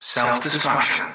self destruction.